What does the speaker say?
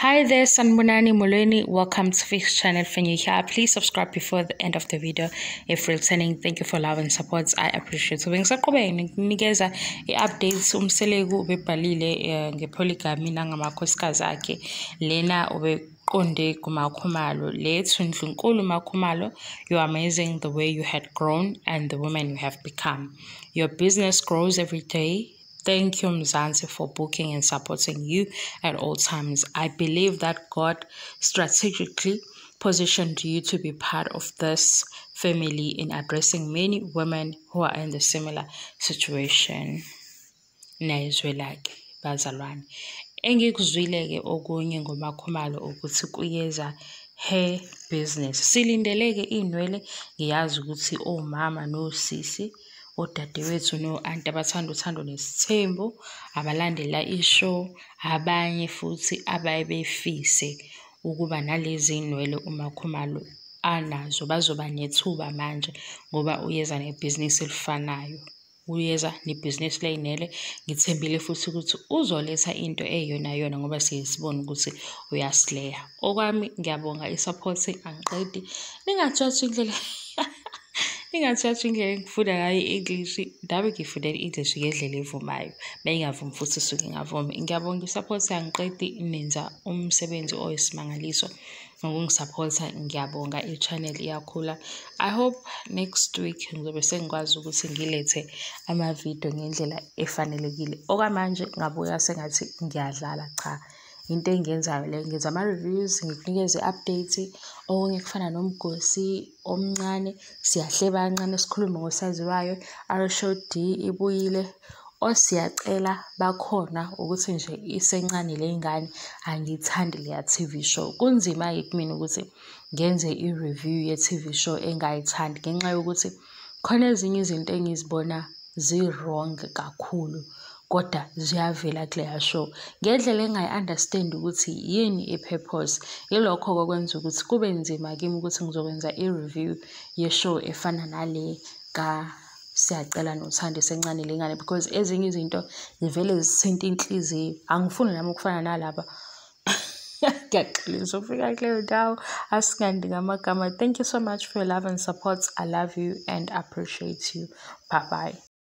Hi there, Sanbonani Molweni. Welcome to Fiks Channel. Here, please subscribe before the end of the video. If returning, thank you for love and support. I appreciate it. Bengisaqhubeka ngikunikeza i-updates umseleku ubebhalile eh, ngepoligamy nangamakhosikazi akhe lena ubeqonde kumakhumalo lethu ndlunkulu makhumalo you're amazing the way you had grown and the woman you have become your business grows every day Thank you, Mzansi, for booking and supporting you at all times. I believe that God strategically positioned you to be part of this family in addressing many women who are in the similar situation. Nezwe lakhe bazalwane. Engikuzwile-ke okunye ngomakhumalo ukuthi kuyeza hair business. Silindeleke iy'nwele ngiyazi ukuthi omama nosisi odadewethu no-anti abathanda uthando nesithembu abalandela ishow abanye futhi abaye befise ukuba nalezi nwele umakhumalo anazo bazoba nethuba manje ngoba uyeza nebhizinisi elifanayo. Uyeza nebhizinisi ley'nwele ngithembile futhi ukuthi uzoletha into eyiyonayona ngoba siye sibone ukuthi uyasileya. Okwami ngiyabonga i-support angiqedi ningajaji indlela Ningathatha indlela engifunda ngayo i-English ngabe ngifundela i-English ngendlela evumayo. Bengingavumi futhi suke ngavumi ngiyabonga i-support yangiqedi nenza umsebenzi oyisimangaliso ngokungisapotha ngiyabonga i-channel iyakhula. I hope next week ngizobe sengikwazi ukuthi ngilethe amavidiyo ngendlela efanelekile. Okwamanje ngabuya sengathi ngiyadlala cha. Into engiyenzayo le ngenza ama-reviews ngikunikeze i-update okunye kufana nomgosi omncane siyahleba kancane sikhulume ngosaziwayo arishow d ibuyile. Osiyacela bakhona ukuthi nje isencane le ngane angiyithandi leya tv show. Kunzima-ke kumina ukuthi ngenze i-review ye-tv show engayithandi ngenxa yokuthi khona ezinye izinto engizibona zi-wrong kakhulu. Kodwa ziyavela kuleya show. Ngendlela engayi-understand ukuthi yini i-purpose yilokho-ke ukuthi kube nzima kimi ukuthi ngizokwenza i-review ye-show efana nale siyacela nothando esencane lengane because ezinye izinto zivele zithinta inhliziyo. Angifuni nami ukufana nalaba. Ngiyaxolisa ukufika kuleyo ndawo. Asingandi ngamagama. Thank you so much for your love and support. I love you and appreciate you. Bye bye